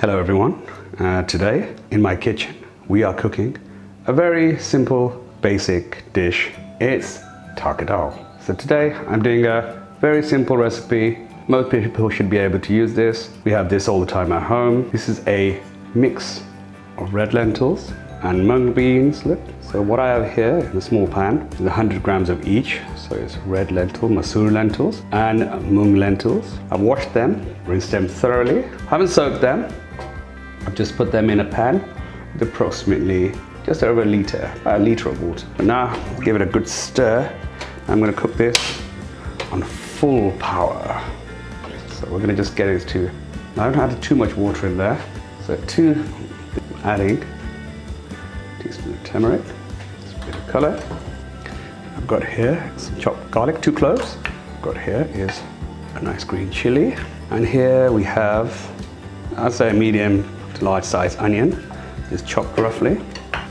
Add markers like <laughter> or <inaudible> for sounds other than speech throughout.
Hello everyone. Uh, today in my kitchen we are cooking a very simple basic dish. It's tarka dal. So today I'm doing a very simple recipe. Most people should be able to use this. We have this all the time at home. This is a mix of red lentils and mung beans. So what I have here in a small pan is 100 grams of each. So it's red lentil, masoor lentils and mung lentils. I've washed them, rinsed them thoroughly. haven't soaked them. I've just put them in a pan with approximately just over a litre, about a litre of water. But now give it a good stir. I'm gonna cook this on full power. So we're gonna just get it to, I don't add too much water in there. So two, adding teaspoon of turmeric, a bit of color. I've got here some chopped garlic, two cloves. I've got here is a nice green chili. And here we have, I'd say a medium large size onion, just chopped roughly.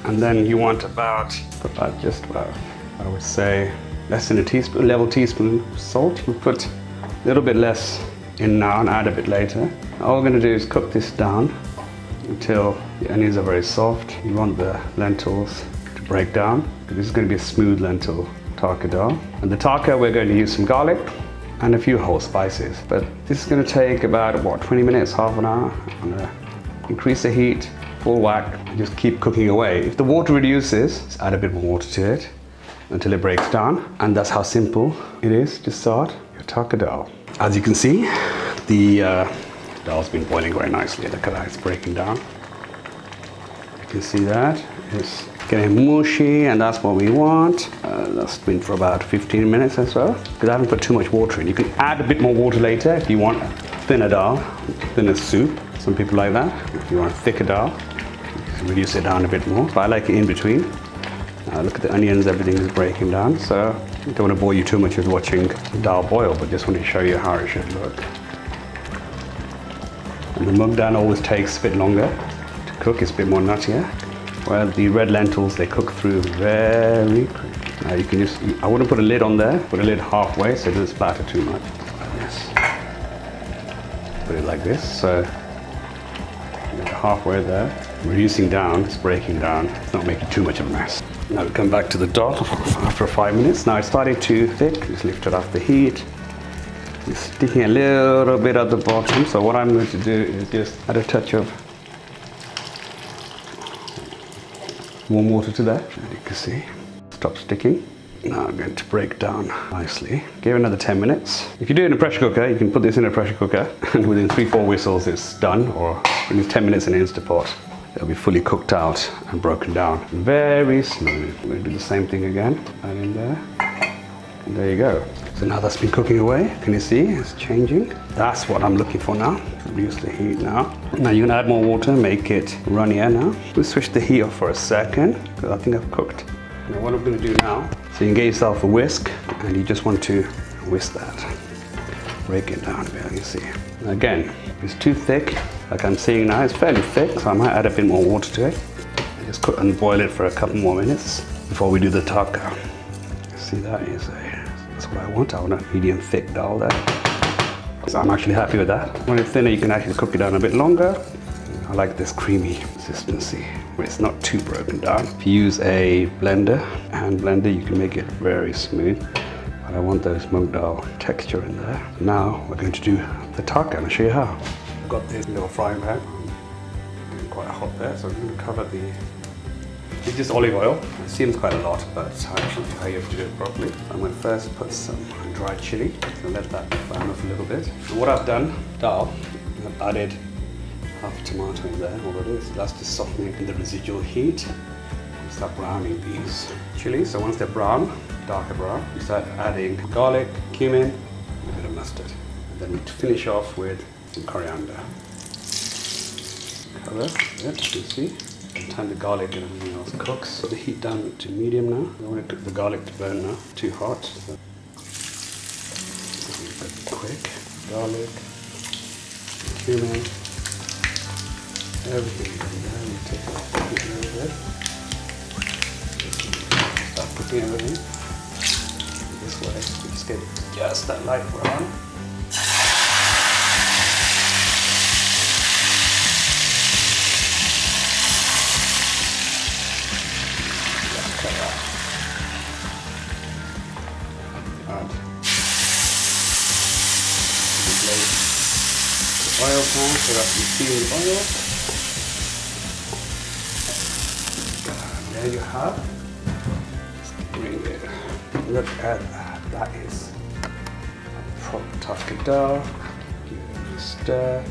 And then you want about, about just about, I would say, less than a teaspoon, level teaspoon salt. We put a little bit less in now and add a bit later. All we're gonna do is cook this down until the onions are very soft. You want the lentils to break down. This is gonna be a smooth lentil tarka dal. And the tarka, we're going to use some garlic and a few whole spices. But this is gonna take about, what, 20 minutes, half an hour. Increase the heat, full whack, and just keep cooking away. If the water reduces, just add a bit more water to it until it breaks down. And that's how simple it is to start your tarka dal. As you can see, the uh, dal's been boiling very nicely. Look at that, it's breaking down. You can see that. It's getting mushy and that's what we want. Uh, that's been for about 15 minutes or so. Because I haven't put too much water in. You can add a bit more water later if you want thinner dal, thinner soup. Some people like that. If you want thicker dal, reduce it down a bit more. But I like it in between. Uh, look at the onions, everything is breaking down. So I don't want to bore you too much with watching dal boil, but just want to show you how it should look. And the mung dal always takes a bit longer to cook, it's a bit more nuttier. Well, the red lentils, they cook through very quick. Now you can just, I wouldn't put a lid on there, put a lid halfway so it doesn't splatter too much. Put it like this, so halfway there. Reducing down, it's breaking down, it's not making too much of a mess. Now we come back to the dot <laughs> after five minutes. Now it's starting to thick, just lift it off the heat. It's sticking a little bit at the bottom, so what I'm going to do is just add a touch of warm water to that, you can see. Stop sticking. Now I'm going to break down nicely. Give another 10 minutes. If you do it in a pressure cooker, you can put this in a pressure cooker <laughs> and within three, four whistles it's done or within 10 minutes in an Instapot. It'll be fully cooked out and broken down. Very smooth. We're gonna do the same thing again. Add in there. And there you go. So now that's been cooking away. Can you see it's changing? That's what I'm looking for now. Reduce the heat now. Now you can add more water, make it runnier now. We'll switch the heat off for a second because I think I've cooked. Now what I'm gonna do now, so you can get yourself a whisk and you just want to whisk that. Break it down a bit, you see. Again, it's too thick, like I'm seeing now, it's fairly thick, so I might add a bit more water to it. Just cook and boil it for a couple more minutes before we do the tarka. See that is a that's what I want. I want a medium thick dal there. So I'm actually happy with that. When it's thinner, you can actually cook it down a bit longer. I like this creamy consistency it's not too broken down. If you use a blender, hand blender, you can make it very smooth. But I want those mung dal texture in there. Now we're going to do the tarka and I'll show you how. I've got this little frying pan. Getting quite hot there, so I'm going to cover the it's just olive oil. It seems quite a lot, but actually how you have to do it properly. I'm going to first put some dried chili and let that brown off a little bit. And what I've done, dal, I've added half a tomato in there already. So that's just softening the residual heat. Start browning these chilies. So once they're brown, darker brown, you start adding garlic, cumin, a bit of mustard. And then we finish off with some coriander. Cover it, you see time the garlic and everything else cooks. Put the heat down to medium now. I don't want the garlic to burn now, too hot. So. Quick, garlic, cumin, everything like that. You take it out of there. Start putting everything. This way, you just get just that light brown. oil pan so that you feel the oil. There you have. Look at that. That is proper tarka dal. Give it a Stir.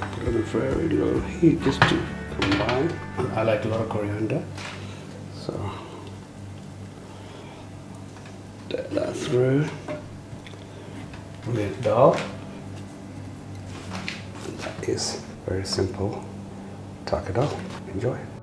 Put on a very low heat just to combine. I like a lot of coriander, so that, that through. Lid dal. That is very simple tarka Enjoy.